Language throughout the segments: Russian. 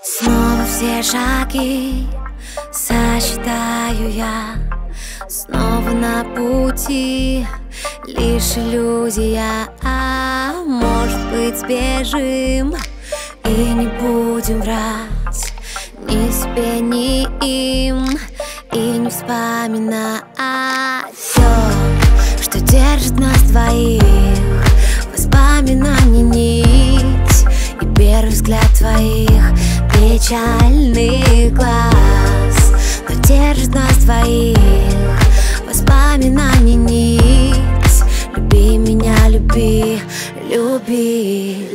Снова все шаги сосчитаю я. Снова на пути лишь иллюзия. А Может быть сбежим и не будем врать. Ни себе, ни им И не вспоминать. Все, что держит нас двоих. Воспоминаний нить И первый взгляд твоих Печальный глаз Но держит нас двоих Воспоминаний нить. Люби меня, люби, люби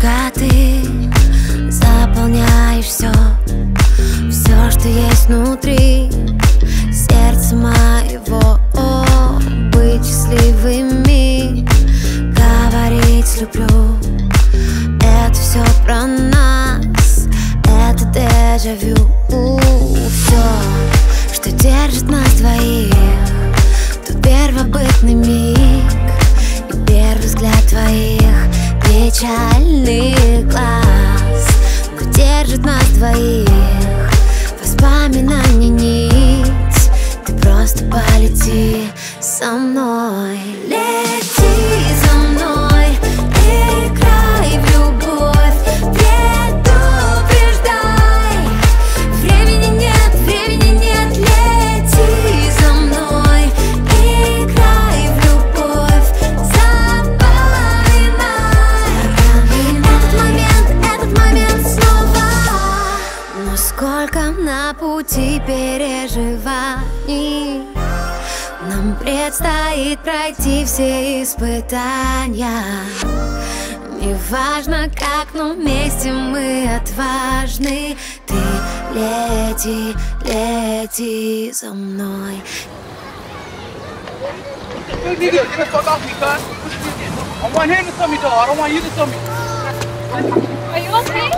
Только ты заполняешь все Все, что есть внутри. Сердца моего Быть счастливыми, говорить люблю. Это все про нас, это дежавю со мной. Лети за мной Играй в любовь Предупреждай. Времени нет, времени нет Лети за мной Играй в любовь Запоминай. Этот момент, этот момент снова. Но сколько на пути переживаний Нам предстоит пройти все испытания Неважно как, но вместе мы отважны Ты лети, лети за мной. Are you okay?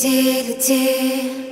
Ты лети, лети,